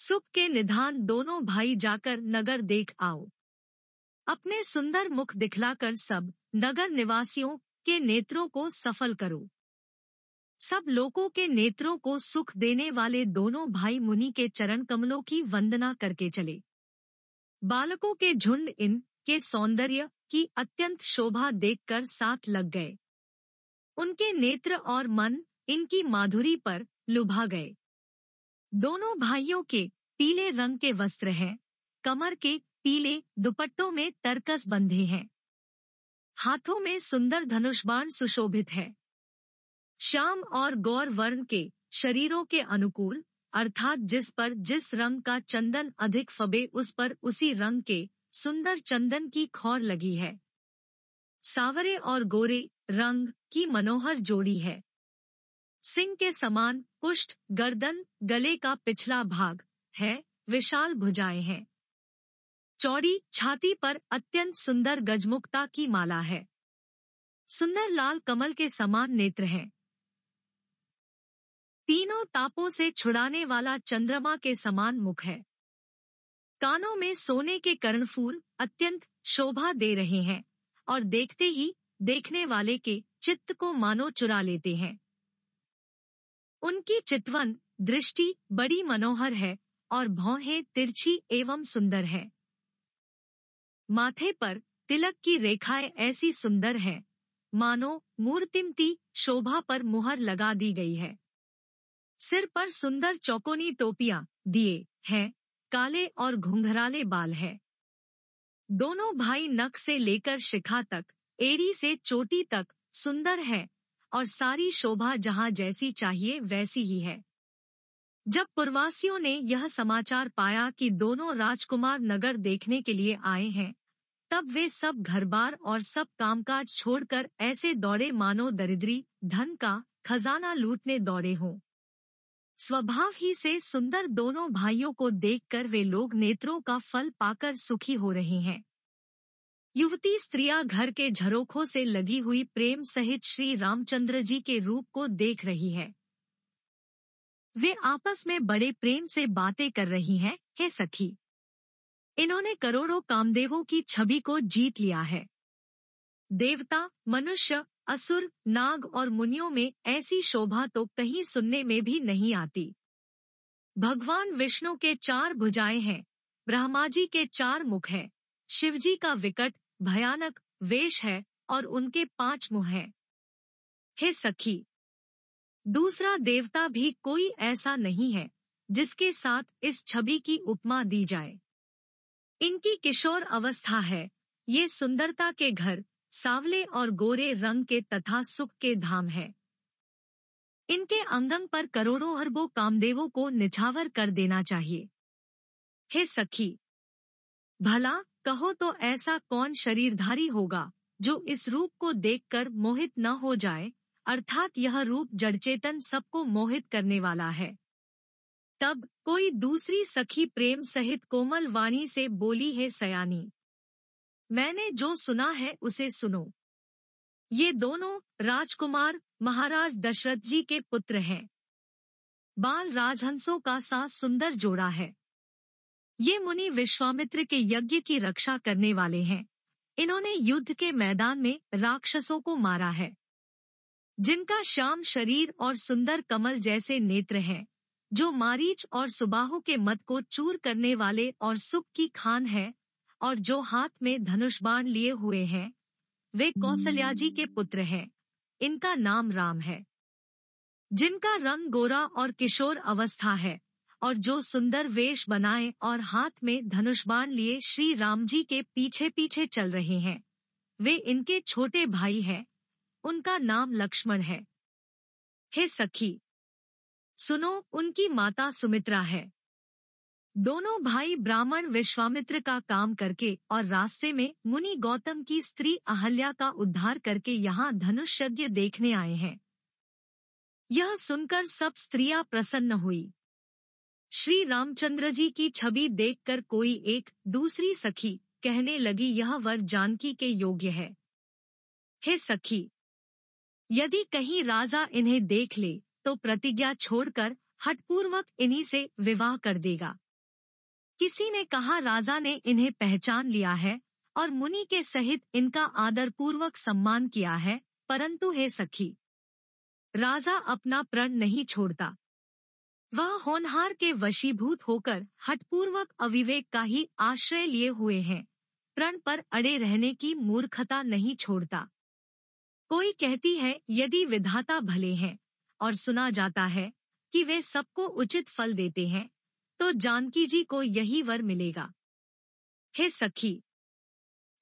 सुख के निधान दोनों भाई जाकर नगर देख आओ। अपने सुंदर मुख दिखलाकर सब नगर निवासियों के नेत्रों को सफल करो। सब लोगों के नेत्रों को सुख देने वाले दोनों भाई मुनि के चरण कमलों की वंदना करके चले। बालकों के झुंड इन के सौंदर्य की अत्यंत शोभा देखकर साथ लग गए। उनके नेत्र और मन इनकी माधुरी पर लुभा गए। दोनों भाइयों के पीले रंग के वस्त्र हैं। कमर के पीले दुपट्टों में तरकस बंधे हैं। हाथों में सुंदर धनुषबाण सुशोभित है। श्याम और गौर वर्ण के शरीरों के अनुकूल, अर्थात जिस पर जिस रंग का चंदन अधिक फबे, उस पर उसी रंग के सुंदर चंदन की खौर लगी है। सावरे और गोरे रंग की मनोहर जोड़ी है। सिंह के समान पुष्ट गर्दन गले का पिछला भाग है, विशाल भुजाएँ हैं। चौड़ी छाती पर अत्यंत सुंदर गजमुक्ता की माला है। सुंदर लाल कमल के समान नेत्र हैं। तीनों तापों से छुड़ाने वाला चंद्रमा के समान मुख है। कानों में सोने के कर्णफूल अत्यंत शोभा दे रहे हैं और देखते ही देखने वाले के चित्त को मानो चुरा लेते हैं। उनकी चितवन दृष्टि बड़ी मनोहर है और भौहें तिरछी एवं सुंदर है। माथे पर तिलक की रेखाएँ ऐसी सुंदर हैं, मानो मूर्तिमती शोभा पर मुहर लगा दी गई है। सिर पर सुंदर चौकोनी टोपियाँ दिए हैं काले और घुंघराले बाल है। दोनों भाई नख से लेकर शिखा तक एड़ी से चोटी तक सुंदर है। और सारी शोभा जहाँ जैसी चाहिए वैसी ही है। जब पुरवासियों ने यह समाचार पाया कि दोनों राजकुमार नगर देखने के लिए आए हैं, तब वे सब घर बार और सब कामकाज छोड़कर ऐसे दौड़े मानो दरिद्री, धन का खजाना लूटने दौड़े हों। स्वभाव ही से सुंदर दोनों भाइयों को देखकर वे लोग नेत्रों का फल पाकर सुखी हो रहे हैं। युवती स्त्रियाँ घर के झरोखों से लगी हुई प्रेम सहित श्री रामचंद्र जी के रूप को देख रही है। वे आपस में बड़े प्रेम से बातें कर रही हैं, हे सखी इन्होंने करोड़ों कामदेवों की छवि को जीत लिया है। देवता मनुष्य असुर नाग और मुनियों में ऐसी शोभा तो कहीं सुनने में भी नहीं आती। भगवान विष्णु के चार भुजाएँ हैं ब्रह्मा जी के चार मुख हैं शिवजी का विकट भयानक वेश है और उनके पाँच मुँह हैं। हे सखी, दूसरा देवता भी कोई ऐसा नहीं है जिसके साथ इस छवि की उपमा दी जाए। इनकी किशोर अवस्था है। ये सुंदरता के घर, सावले और गोरे रंग के तथा सुख के धाम है। इनके अंगंग पर करोड़ों अरबों कामदेवों को निछावर कर देना चाहिए। हे सखी, भला कहो तो ऐसा कौन शरीरधारी होगा, जो इस रूप को देखकर मोहित न हो जाए, अर्थात यह रूप जड़चेतन सबको मोहित करने वाला है। तब कोई दूसरी सखी प्रेम सहित कोमल वाणी से बोली, है सयानी, मैंने जो सुना है उसे सुनो। ये दोनों राजकुमार महाराज दशरथ जी के पुत्र हैं। बाल राजहंसों का सा सुंदर जोड़ा है। ये मुनि विश्वामित्र के यज्ञ की रक्षा करने वाले हैं। इन्होंने युद्ध के मैदान में राक्षसों को मारा है जिनका श्याम शरीर और सुंदर कमल जैसे नेत्र हैं, जो मारीच और सुबाहु के मत को चूर करने वाले और सुख की खान है और जो हाथ में धनुष बाण लिए हुए हैं। वे कौशल्या जी के पुत्र हैं। इनका नाम राम है जिनका रंग गोरा और किशोर अवस्था है। और जो सुंदर वेश बनाए और हाथ में धनुष बाण लिए श्री राम जी के पीछे पीछे चल रहे हैं। वे इनके छोटे भाई हैं। उनका नाम लक्ष्मण है। हे सखी, सुनो, उनकी माता सुमित्रा है। दोनों भाई ब्राह्मण विश्वामित्र का काम करके और रास्ते में मुनि गौतम की स्त्री अहल्या का उद्धार करके यहाँ धनुष यज्ञ देखने आए हैं। यह सुनकर सब स्त्रियाँ प्रसन्न हुई। श्री रामचंद्र जी की छवि देखकर कोई एक दूसरी सखी कहने लगी, यह वर जानकी के योग्य है। हे सखी, यदि कहीं राजा इन्हें देख ले तो प्रतिज्ञा छोड़कर हटपूर्वक इन्हीं से विवाह कर देगा। किसी ने कहा, राजा ने इन्हें पहचान लिया है और मुनि के सहित इनका आदर पूर्वक सम्मान किया है, परंतु हे सखी, राजा अपना प्रण नहीं छोड़ता। वह होनहार के वशीभूत होकर हटपूर्वक अविवेक का ही आश्रय लिए हुए हैं। प्रण पर अड़े रहने की मूर्खता नहीं छोड़ता। कोई कहती है, यदि विधाता भले हैं और सुना जाता है कि वे सबको उचित फल देते हैं तो जानकी जी को यही वर मिलेगा। हे सखी,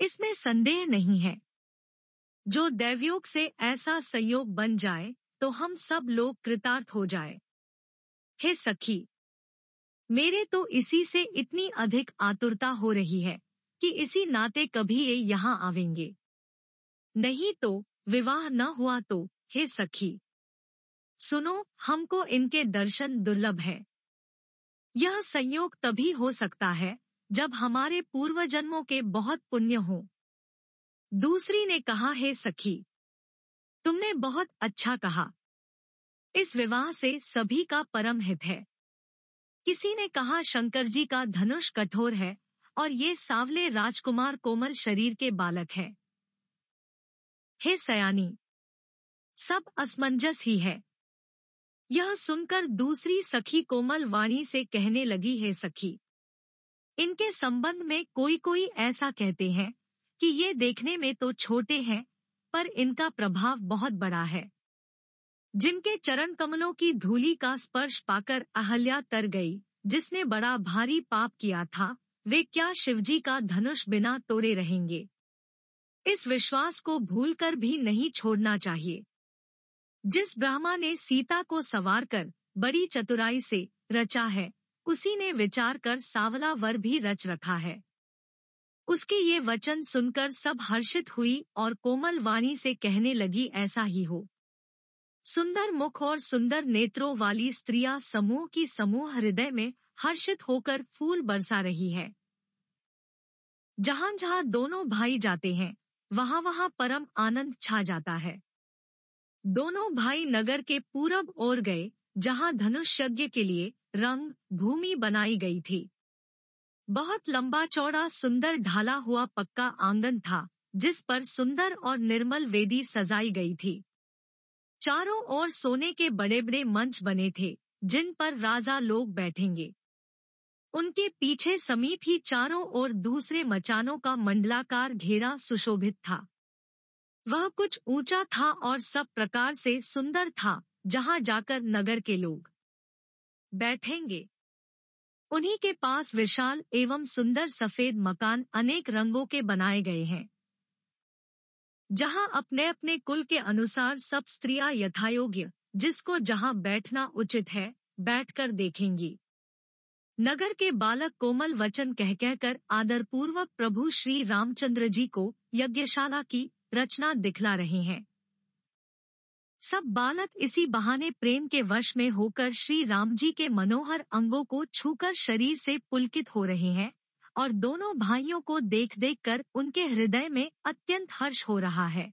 इसमें संदेह नहीं है। जो दैवयोग से ऐसा संयोग बन जाए तो हम सब लोग कृतार्थ हो जाए। हे सखी, मेरे तो इसी से इतनी अधिक आतुरता हो रही है कि इसी नाते कभी ये यहाँ आवेंगे। नहीं तो विवाह न हुआ तो हे सखी, सुनो, हमको इनके दर्शन दुर्लभ है। यह संयोग तभी हो सकता है जब हमारे पूर्व जन्मों के बहुत पुण्य हो। दूसरी ने कहा, हे सखी, तुमने बहुत अच्छा कहा इस विवाह से सभी का परम हित है। किसी ने कहा, शंकर जी का धनुष कठोर है और ये सावले राजकुमार कोमल शरीर के बालक है। हे सयानी, सब असमंजस ही है। यह सुनकर दूसरी सखी कोमल वाणी से कहने लगी, है सखी, इनके संबंध में कोई कोई ऐसा कहते हैं कि ये देखने में तो छोटे हैं, पर इनका प्रभाव बहुत बड़ा है। जिनके चरण कमलों की धूली का स्पर्श पाकर अहल्या तर गई, जिसने बड़ा भारी पाप किया था, वे क्या शिवजी का धनुष बिना तोड़े रहेंगे? इस विश्वास को भूलकर भी नहीं छोड़ना चाहिए। जिस ब्राह्मा ने सीता को सवार कर बड़ी चतुराई से रचा है, उसी ने विचार कर सावला वर भी रच रखा है। उसके ये वचन सुनकर सब हर्षित हुई और कोमल वाणी से कहने लगी, ऐसा ही हो। सुंदर मुख और सुंदर नेत्रों वाली स्त्रियाँ समूह की समूह हृदय में हर्षित होकर फूल बरसा रही है। जहाँ जहाँ दोनों भाई जाते हैं वहाँ वहाँ परम आनंद छा जाता है। दोनों भाई नगर के पूरब ओर गए, जहाँ धनुष यज्ञ के लिए रंग भूमि बनाई गई थी। बहुत लंबा चौड़ा सुंदर ढाला हुआ पक्का आँगन था, जिस पर सुंदर और निर्मल वेदी सजाई गई थी। चारों ओर सोने के बड़े बड़े मंच बने थे, जिन पर राजा लोग बैठेंगे। उनके पीछे समीप ही चारों ओर दूसरे मचानों का मंडलाकार घेरा सुशोभित था। वह कुछ ऊँचा था और सब प्रकार से सुंदर था, जहाँ जाकर नगर के लोग बैठेंगे। उन्हीं के पास विशाल एवं सुंदर सफ़ेद मकान अनेक रंगों के बनाए गए हैं। जहाँ अपने अपने कुल के अनुसार सब स्त्रियाँ यथायोग्य, जिसको जहाँ बैठना उचित है, बैठकर देखेंगी। नगर के बालक कोमल वचन कह कहकर आदर पूर्वक प्रभु श्री रामचंद्र जी को यज्ञशाला की रचना दिखला रहे हैं। सब बालक इसी बहाने प्रेम के वश में होकर श्री राम जी के मनोहर अंगों को छूकर शरीर से पुलकित हो रहे हैं। और दोनों भाइयों को देख देख कर उनके हृदय में अत्यंत हर्ष हो रहा है।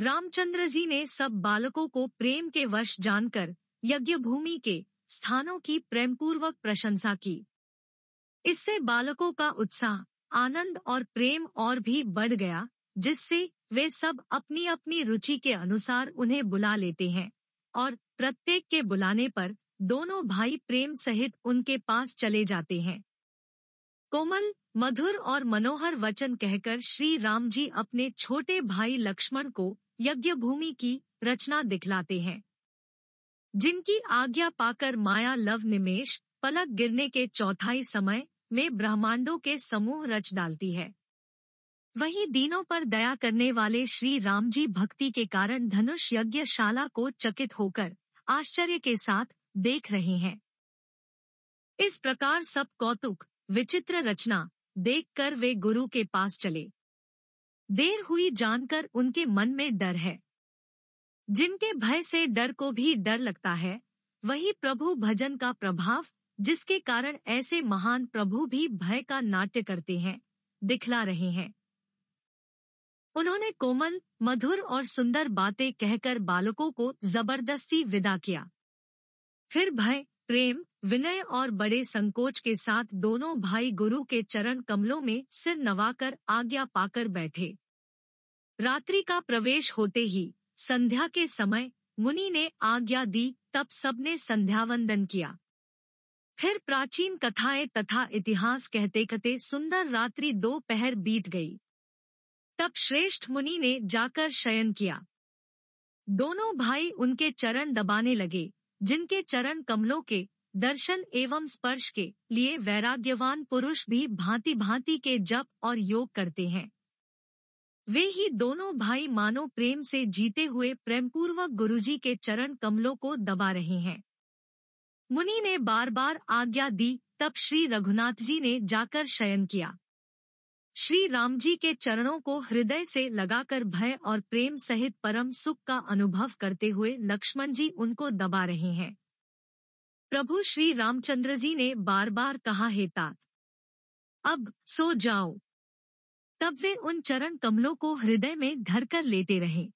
रामचंद्र जी ने सब बालकों को प्रेम के वश जानकर यज्ञ भूमि के स्थानों की प्रेमपूर्वक प्रशंसा की। इससे बालकों का उत्साह, आनंद और प्रेम और भी बढ़ गया, जिससे वे सब अपनी अपनी रुचि के अनुसार उन्हें बुला लेते हैं और प्रत्येक के बुलाने पर दोनों भाई प्रेम सहित उनके पास चले जाते हैं। कोमल, मधुर और मनोहर वचन कहकर श्री राम जी अपने छोटे भाई लक्ष्मण को यज्ञ भूमि की रचना दिखलाते हैं। जिनकी आज्ञा पाकर माया लव निमेश पलक गिरने के चौथाई समय में ब्रह्मांडों के समूह रच डालती है। वहीं दीनों पर दया करने वाले श्री राम जी भक्ति के कारण धनुष यज्ञशाला को चकित होकर आश्चर्य के साथ देख रहे हैं। इस प्रकार सब कौतुक विचित्र रचना देखकर वे गुरु के पास चले। देर हुई जानकर उनके मन में डर है। जिनके भय से डर को भी डर लगता है, वही प्रभु भजन का प्रभाव, जिसके कारण ऐसे महान प्रभु भी भय का नाट्य करते हैं, दिखला रहे हैं। उन्होंने कोमल, मधुर और सुंदर बातें कहकर बालकों को ज़बरदस्ती विदा किया। फिर भय प्रेम, विनय और बड़े संकोच के साथ दोनों भाई गुरु के चरण कमलों में सिर नवाकर आज्ञा पाकर बैठे। रात्रि का प्रवेश होते ही, संध्या के समय, मुनि ने आज्ञा दी, तब सबने संध्यावंदन किया। फिर प्राचीन कथाएँ तथा इतिहास कहते कहते सुंदर रात्रि दो पहर बीत गई। तब श्रेष्ठ मुनि ने जाकर शयन किया। दोनों भाई उनके चरण दबाने लगे। जिनके चरण कमलों के, दर्शन एवं स्पर्श के लिए वैराग्यवान पुरुष भी भांति भांति के जप और योग करते हैं। वे ही दोनों भाई मानो प्रेम से जीते हुए प्रेमपूर्वक गुरुजी के चरण कमलों को दबा रहे हैं। मुनि ने बार बार आज्ञा दी, तब श्री रघुनाथ जी ने जाकर शयन किया। श्री राम जी के चरणों को हृदय से लगाकर भय और प्रेम सहित परम सुख का अनुभव करते हुए लक्ष्मण जी उनको दबा रहे हैं। प्रभु श्री रामचंद्र जी ने बार बार कहा, हे तात, अब सो जाओ। तब वे उन चरण कमलों को हृदय में धरकर लेते रहे।